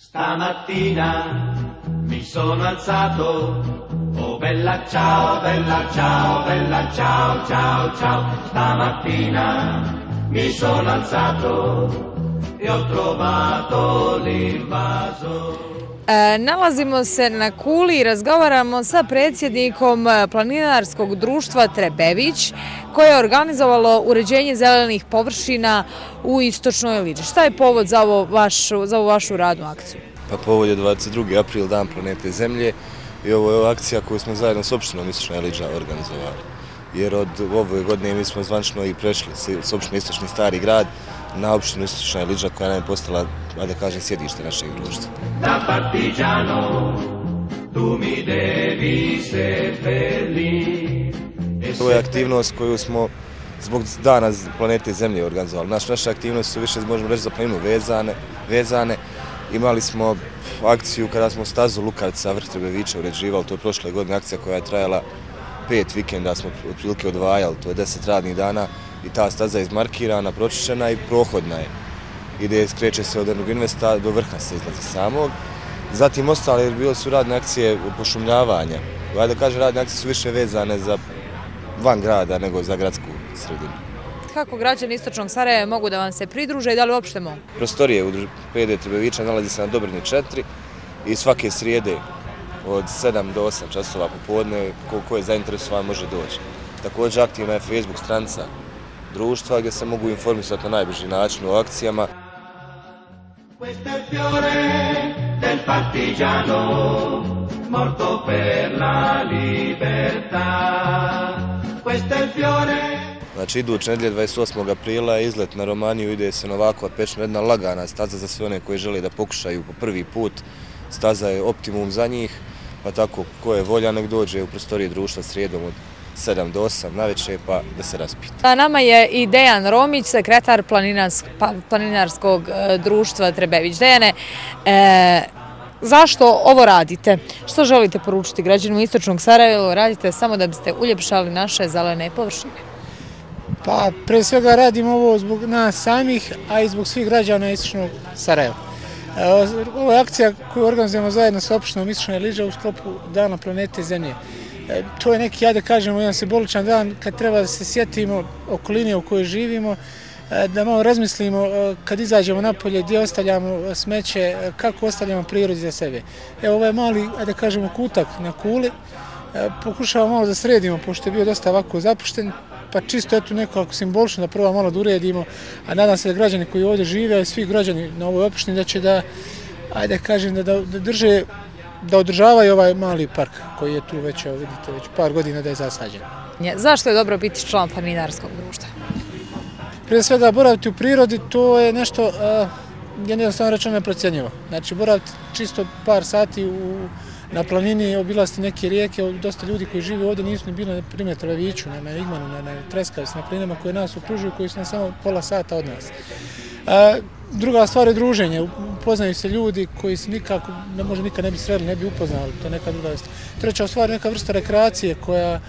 Stamattina mi sono alzato, oh bella ciao, bella ciao, bella ciao, ciao, ciao. Stamattina mi sono alzato e ho trovato l'invaso. E, nalazimo se na Kuli i razgovaramo sa predsjednikom e, planinarskog društva Trebević koje je organizovalo uređenje zelenih površina u Istočnoj Liđi. Šta je povod za, ovo vašu, za ovu vašu radnu akciju? Pa povod je 22. april, dan planete Zemlje i ovo je akcija koju smo zajedno s opštinom Istočna Liđa organizovali. Jer od ove godine mi smo zvančno i prešli s opštinom Istočni stari grad na opštinu Istočna Liđa koja nam je postala, da kažem, sjedište našeg društva. Da partigiano tu mi devi seppellire Ovo je aktivnost koju smo zbog dana planete Zemlje organizovali. Naš, naše aktivnosti su više, možemo reći, za planinu vezane. vezane. Imali smo akciju kada smo stazu Lukavca Vrtrbevića uređivali, to je prošle godine akcija koja je trajala pet vikenda, smo otprilike odvajali, to je deset radnih dana i ta staza je izmarkirana, pročišćena i prohodna je. Ide, skreće se od jednog investa, do vrha se izlazi samog. Zatim ostale, bilo su radne akcije pošumljavanja. Ajde da kažem, radne akcije su više vezane za van grada nego za gradsku sredinu. Kako građani Istočnog Sarajeva mogu da vam se pridruže i da li uopšte mogu? Prostorije u PD Trebevića nalazi se na Dobrini 4 i svake srijede od 7 do 8 časova popodne ko je zainteresovan može doći. Također aktivna je Facebook stranica društva gdje se mogu informisati na najbliži način o akcijama. Questo è il fiore del partigiano morto per la libertà. Questo è il fiore Znači, iduće nedlje 28. aprila izlet na Romaniju ide se Novakova pečna jedna lagana staza za sve one koji žele da pokušaju po prvi put. Staza je optimum za njih, pa tako ko je volja nek dođe u prostoriji društva srijedom od 7 do 8 na večer pa da se raspita. A nama je i Dejan Romić, sekretar pa, planinarskog e, društva Trebević. Dejane, e, zašto ovo radite? Što želite poručiti građanima Istočnog Sarajeva? Radite samo da biste uljepšali naše zelene površine? Pa, pre svega radimo ovo zbog nas samih, a i zbog svih građana Istočnog Sarajeva. E, ovo je akcija koju organizujemo zajedno sa opštinom Istočna Liđa u sklopu Dana planete Zemlje. E, to je neki, ajde kažemo, jedan simboličan dan kad treba da se sjetimo okoline u kojoj živimo, e, da malo razmislimo e, kad izađemo napolje gdje ostavljamo smeće, e, kako ostavljamo prirodi za sebe. Evo ovaj mali, ajde kažemo, kutak na kuli, pokušavamo malo da sredimo, pošto je bio dosta ovako zapušten, pa čisto eto nekako simbolično da prvo malo da uredimo, a nadam se da građani koji ovdje žive, svi građani na ovoj opštini, da će da, ajde kažem, da, da, da drže, da održavaju ovaj mali park koji je tu već, vidite, već par godina da je zasađen. Zašto je dobro biti član planinarskog društva? Prije svega, boraviti u prirodi, to je nešto, uh, jednostavno rečeno, neprocjenjivo. Znači, boraviti čisto par sati u na planini obilasti neke rijeke, dosta ljudi koji žive ovdje nisu ni bili na primjer Traviću, na Igmanu, na, na Treskavic, na planinama koje nas okružuju, koji su na samo pola sata od nas. A, druga stvar je druženje, upoznaju se ljudi koji se nikako, ne može nikad ne bi sreli, ne bi upoznali, to je neka druga vrsta. Treća stvar neka vrsta rekreacije koja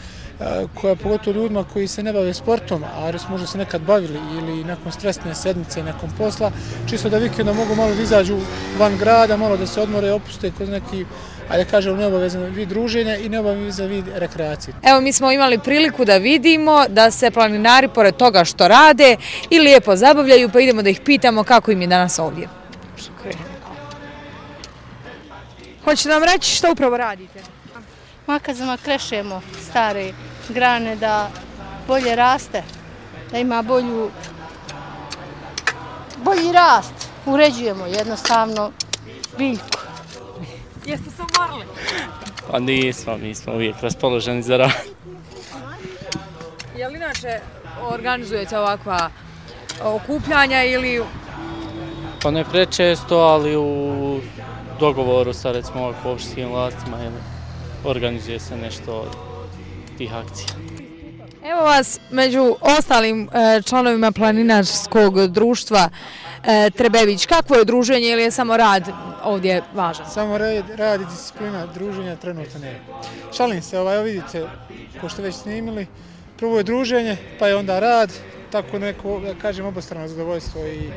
koja pogotovo ljudima koji se ne bave sportom, a možda se nekad bavili ili nakon stresne sedmice, nakon posla, čisto da vikenda mogu malo da izađu van grada, malo da se odmore, opuste kroz neki ajde kažem, neobavezan vid druženja i neobavezan vid rekreacije. Evo, mi smo imali priliku da vidimo da se planinari, pored toga što rade, i lijepo zabavljaju, pa idemo da ih pitamo kako im je danas ovdje. Hoćete nam reći što upravo radite? Makazama krešemo stare grane da bolje raste, da ima bolju bolji rast. Uređujemo jednostavno biljku. Jeste se umorili? Pa nismo, mi smo uvijek raspoloženi za rad. Je li inače organizujete ovakva okupljanja ili... Pa ne prečesto, ali u dogovoru sa recimo ovako opštinskim vlastima organizuje se nešto od tih akcija. Evo vas među ostalim e, članovima planinarskog društva e, Trebević. Kakvo je druženje ili je samo rad ovdje važan? Samo rad i disciplina druženja trenutno ne. Šalim se, ovaj, vidite, ko što već snimili, prvo je druženje, pa je onda rad, tako neko, da kažem, obostrano zadovoljstvo i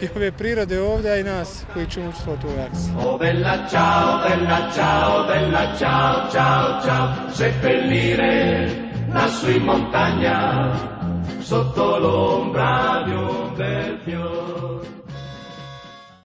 i ove prirode ovdje, a i nas koji ćemo učestvovati u ovoj akciji. O bella ciao, bella ciao, bella ciao, ciao, ciao, seppellire lassù in montagna sotto l'ombra di un bel fiore.